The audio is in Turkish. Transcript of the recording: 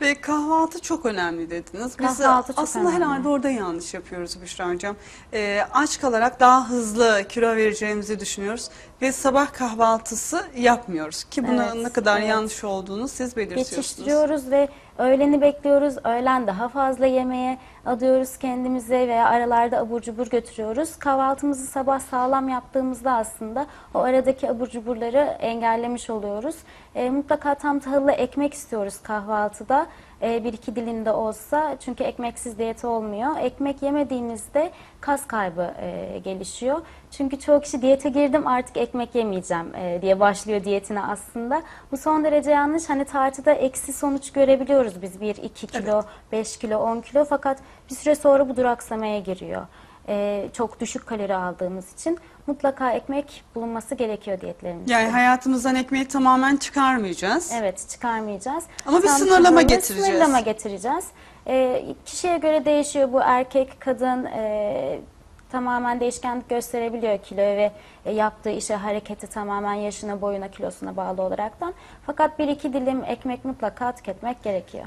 Ve kahvaltı çok önemli dediniz. Biz Kahvaltı çok aslında önemli. herhalde orada yanlış yapıyoruz Büşra Hocam. Ee, aç kalarak daha hızlı kilo vereceğimizi düşünüyoruz. Ve sabah kahvaltısı yapmıyoruz. Ki bunun Evet, ne kadar evet. yanlış olduğunu siz belirtiyorsunuz. Geçiştiriyoruz ve öğleni bekliyoruz. Öğlen daha fazla yemeğe adıyoruz kendimize veya aralarda abur cubur götürüyoruz. Kahvaltımızı sabah sağlam yaptığımızda aslında o aradaki abur cuburları engellemiş oluyoruz. E, mutlaka tam tahıllı ekmek istiyoruz kahvaltıda. E, bir iki dilimde olsa çünkü ekmeksiz diyeti olmuyor. Ekmek yemediğimizde kas kaybı e, gelişiyor. Çünkü çoğu kişi diyete girdim artık ekmek yemeyeceğim e, diye başlıyor diyetine aslında. Bu son derece yanlış. Hani tartıda eksi sonuç görebiliyoruz biz 1, 2 kilo, 5 kilo, 10 kilo fakat bir süre sonra bu duraksamaya giriyor. E, çok düşük kalori aldığımız için mutlaka ekmek bulunması gerekiyor diyetlerimizde. Yani hayatımızdan ekmeği tamamen çıkarmayacağız. Evet çıkarmayacağız. Ama bir sınırlama getireceğiz. Sınırlama getireceğiz. Ee, kişiye göre değişiyor bu erkek, kadın e, tamamen değişkenlik gösterebiliyor kilo ve e, yaptığı işe hareketi tamamen yaşına, boyuna, kilosuna bağlı olaraktan. Fakat bir iki dilim ekmek mutlaka tüketmek gerekiyor.